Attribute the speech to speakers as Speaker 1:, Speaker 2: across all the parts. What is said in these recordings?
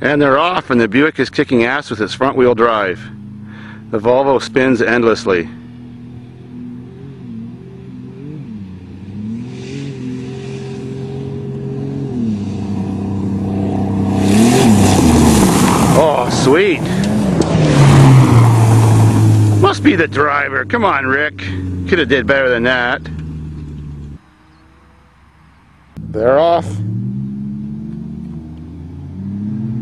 Speaker 1: And they're off and the Buick is kicking ass with its front wheel drive. The Volvo spins endlessly. Oh, sweet. Must be the driver. Come on, Rick. Could have did better than that. They're off.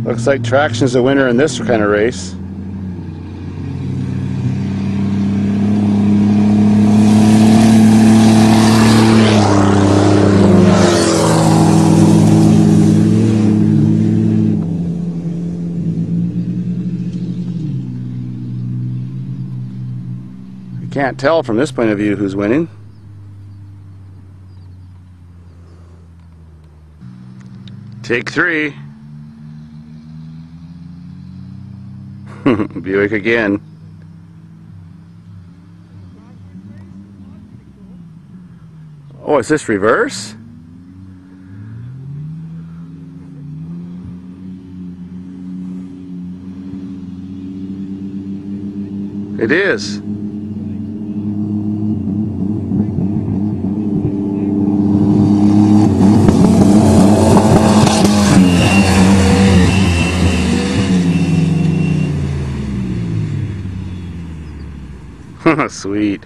Speaker 1: Looks like Traction's the winner in this kind of race. You can't tell from this point of view who's winning. Take three. Buick again. Oh, is this reverse? It is. Sweet.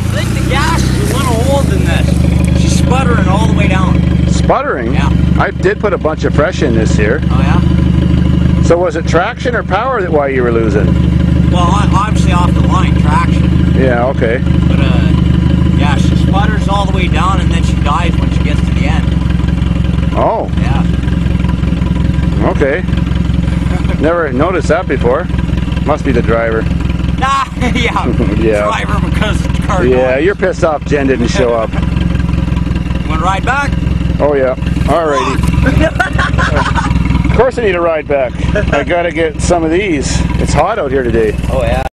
Speaker 2: I think the gas is a little old in this. She's sputtering all the way down.
Speaker 1: Sputtering?
Speaker 2: Yeah.
Speaker 1: I did put a bunch of fresh in this here.
Speaker 2: Oh yeah?
Speaker 1: So was it traction or power that why you were losing?
Speaker 2: Well, I- obviously off the line, traction.
Speaker 1: Yeah, okay.
Speaker 2: But uh, yeah, she sputters all the way down and then she dies when she gets to the end.
Speaker 1: Oh,
Speaker 2: Yeah.
Speaker 1: okay. Never noticed that before. Must be the driver.
Speaker 2: Nah, yeah.
Speaker 1: Yeah.
Speaker 2: Driver because the car
Speaker 1: Yeah,
Speaker 2: dies.
Speaker 1: you're pissed off Jen didn't show up.
Speaker 2: Want ride back?
Speaker 1: Oh yeah. Alrighty. of course I need a ride back. I gotta get some of these. It's hot out here today.
Speaker 2: Oh yeah.